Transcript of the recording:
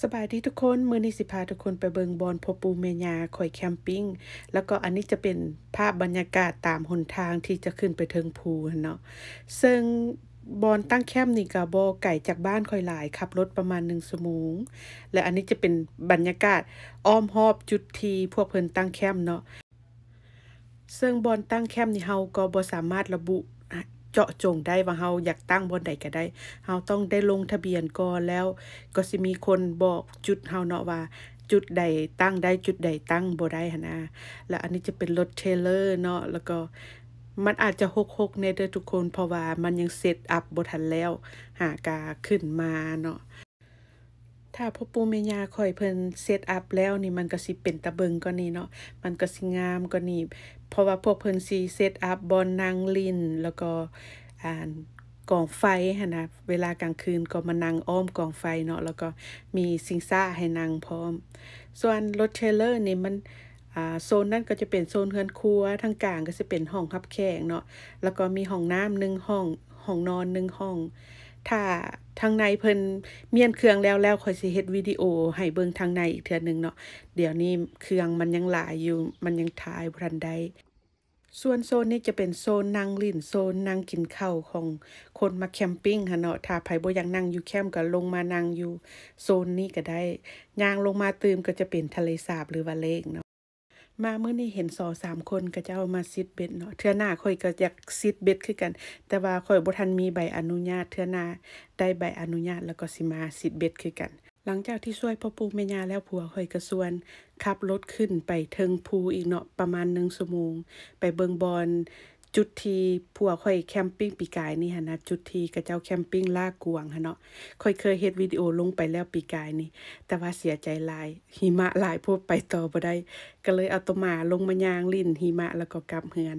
สบายดีทุกคนมื้อนี้สิพาทุกคนไปเบิงบอนพ่อปู่แม่ย่าข้อยแคมปิงแล้วก็อันนี้จะเป็นภาพบรรยากาศตามหนทางที่จะขึ้นไปเทิงภูเนาะซึ่งบอนตั้งแคมป์นี่ก็บ่ไกลจากบ้านข้อยหลายขับรถประมาณ1ชั่วโมงและอันนี้จะเป็นบรรยากาศอ้อมรอบจุดที่พวกเพิ่นตั้งแคมป์เนาะซึ่งบอนตั้งแคมป์นี่เฮาก็บ่สามารถระบุ จาะจงได้ว่าเฮาอยากตั้งบนใดก็ได้เฮาต้องได้ลงทะเบียนก่อนแล้ว ก็สิมีคนบอกจุดเฮาเนาะว่าจุดใดตั้งได้จุดใดตั้งบ่ได้หนะ แล้วอันนี้จะเป็นรถ trailer เนาะแล้วก็มันอาจจะฮกๆแน่เด้อทุกคนเพราะว่ามันยัง set up บ่ทันแล้ว หากาขึ้นมาเนาะ ถ้าพ่อปู่แม่ย่าข้อยเพิ่น set up แล้วนี่มันก็สิเป็นตาเบิ่งกว่านี้เนาะมันก็สิงามกว่านี้เพราะว่าพวกเพิ่นสิ set up บ่อนนั่งลิ้นแล้วก็อ่ากองไฟหั่นนะเวลากลางคืนก็มานั่งอ้อมกองไฟเนาะแล้วก็มีซิงซ่าให้นั่งพร้อม ส่วนรถ trailer นี่มันอ่าโซนนั้นก็จะเป็นโซนเฮือนครัวทางกลางก็สิเป็นห้องรับแขกเนาะแล้วก็มีห้องน้ำ1ห้องห้องนอน1ห้อง ถ้าทางในเพิ่นเมียนเครื่องแล้วแล้วข้อยสิเฮ็ดวิดีโอ ให้เบิ่งทางในอีกเทื่อนึงเนาะเดี๋ยวนี้เครื่องมันยังหลายอยู่มันยังถ่ายบ่ทันได้ส่วนโซนนี้จะเป็นโซนนั่งลิ้นโซนนั่งกินข้าวของคนมาแคมปิ้งหั้นเนาะถ้าไผบ่อยากนั่งอยู่แคมป์ก็ลงมานั่งอยู่โซนนี้ก็ได้ย่างลงมาตื่มก็จะเป็นทะเลสาบหรือว่าเลกเนาะ มาเมื่อนี้เห็นส.สามคนก็จะเอามาซิดเบ็ดเนาะเทื่อหน้าคอยก็อยากซิดเบ็ดคือกัน แต่ว่าคอยบ่ทันมีใบอนุญาตเทื่อหน้าได้ใบอนุญาตแล้วก็สิมาซิดเบ็ดคือกัน หลังจากที่ช่วยพ่อปู่แม่ย่าแล้วผัวคอยก็ชวนขับรถขึ้นไปเทิงภูอีกเนาะประมาณ1ชั่วโมง ไปเบิงบอน จุดที่ผัวค่อยแคมปิ้งปีกายนี่ฮะนะจุดที่กระเจ้าแคมปิ้งลากวงฮะเนาะค่อยเคยเฮ็ดวิดีโอลงไปแล้วปีกายนี่ แต่ว่าเสียใจหลายหิมะหลายโพดไปต่อบ่ได้ ก็เลยเอาตัวมาลงมายางลิ่นหิมะแล้วก็กลับเฮือน